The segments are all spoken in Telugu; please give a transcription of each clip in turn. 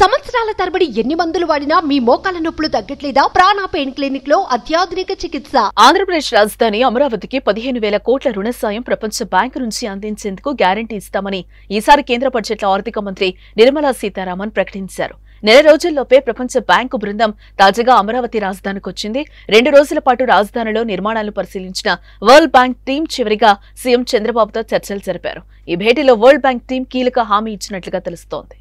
సంవత్సరాల తరబడి ఎన్ని మందులు వాడినా మీ మోకాల నొప్పులు తగ్గట్లేదా? ప్రాణ పెయిన్ క్లినిక్లో అత్యాధునిక చికిత్స. ఆంధ్రప్రదేశ్ రాజధాని అమరావతికి పదిహేను వేల కోట్ల రుణ సాయం ప్రపంచ బ్యాంకు నుంచి అందించేందుకు గ్యారంటీ ఇస్తామని ఈసారి కేంద్ర బడ్జెట్లో ఆర్థిక మంత్రి నిర్మలా సీతారామన్ ప్రకటించారు. నెల రోజుల్లోపే ప్రపంచ బ్యాంకు బృందం తాజాగా అమరావతి రాజధానికి వచ్చింది. రెండు రోజుల పాటు రాజధానిలో నిర్మాణాలు పరిశీలించిన వరల్డ్ బ్యాంక్ టీం చివరిగా సీఎం చంద్రబాబుతో చర్చలు జరిపారు. ఈ భేటీలో వరల్డ్ బ్యాంక్ టీం కీలక హామీ ఇచ్చినట్లుగా తెలుస్తోంది.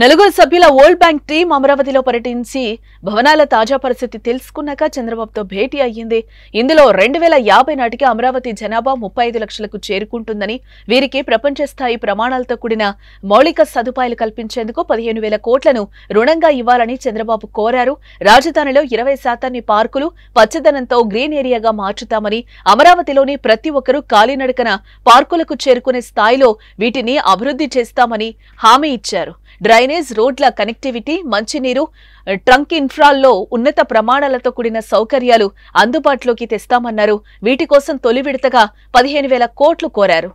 నలుగురు సభ్యుల వరల్డ్ బ్యాంక్ టీం అమరావతిలో పర్యటించి భవనాల తాజా పరిస్థితి తెలుసుకున్నాక చంద్రబాబుతో భేటీ అయ్యింది. ఇందులో రెండు వేల యాభై నాటికి అమరావతి జనాభా ముప్పై ఐదు లక్షలకు చేరుకుంటుందని వీరికి ప్రపంచ స్థాయి ప్రమాణాలతో కూడిన మౌలిక సదుపాయాలు కల్పించేందుకు పదిహేను వేల కోట్లను రుణంగా ఇవ్వాలని చంద్రబాబు కోరారు. రాజధానిలో ఇరవై శాతాన్ని పార్కులు పచ్చదనంతో గ్రీన్ ఏరియాగా మార్చుతామని అమరావతిలోని ప్రతి ఒక్కరూ కాలినడకన పార్కులకు చేరుకునే స్థాయిలో వీటిని అభివృద్ధి చేస్తామని హామీ ఇచ్చారు. డ్రైనేజ్ రోడ్ల కనెక్టివిటీ మంచినీరు ట్రంక్ ఇన్ఫ్రాల్లో ఉన్నత ప్రమాణాలతో కూడిన సౌకర్యాలు అందుబాటులోకి తెస్తామన్నారు. వీటి కోసం తొలి విడతగా పదిహేను వేల కోట్లు కోరారు.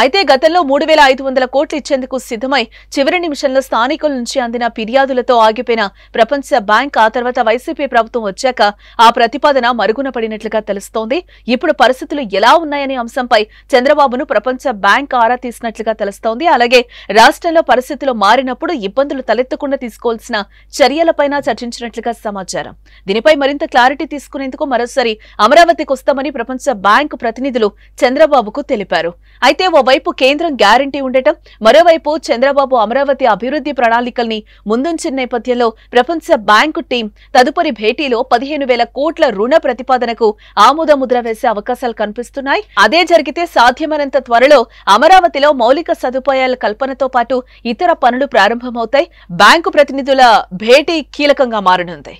అయితే గతంలో మూడు వేల ఐదు వందల కోట్లు ఇచ్చేందుకు సిద్ధమై చివరి నిమిషంలో స్థానికుల నుంచి అందిన ఫిర్యాదులతో ఆగిపోయిన ప్రపంచ బ్యాంక్ ఆ తర్వాత వైసీపీ ప్రభుత్వం వచ్చాక ఆ ప్రతిపాదన మరుగున పడినట్లుగా తెలుస్తోంది. ఇప్పుడు పరిస్థితులు ఎలా ఉన్నాయనే అంశంపై చంద్రబాబును ప్రపంచ బ్యాంక్ ఆరా తీసినట్లుగా తెలుస్తోంది. అలాగే రాష్ట్రంలో పరిస్థితులు మారినప్పుడు ఇబ్బందులు తలెత్తకుండా తీసుకోవాల్సిన చర్యలపైన చర్చించినట్లుగా సమాచారం. దీనిపై మరింత క్లారిటీ తీసుకునేందుకు మరోసారి అమరావతికి వస్తామని ప్రపంచ బ్యాంకు ప్రతినిధులు చంద్రబాబుకు తెలిపారు. అయితే ఓవైపు కేంద్రం గ్యారంటీ ఉండటం మరోవైపు చంద్రబాబు అమరావతి అభివృద్ధి ప్రణాళికల్ని ముందుంచిన నేపథ్యంలో ప్రపంచ బ్యాంకు టీం తదుపరి భేటీలో పదిహేను వేల కోట్ల రుణ ప్రతిపాదనకు ఆమోదముద్ర వేసే అవకాశాలు కనిపిస్తున్నాయి. అదే జరిగితే సాధ్యమైనంత త్వరలో అమరావతిలో మౌలిక సదుపాయాల కల్పనతో పాటు ఇతర పనులు ప్రారంభమవుతాయి. బ్యాంకు ప్రతినిధుల భేటీ కీలకంగా మారనుంది.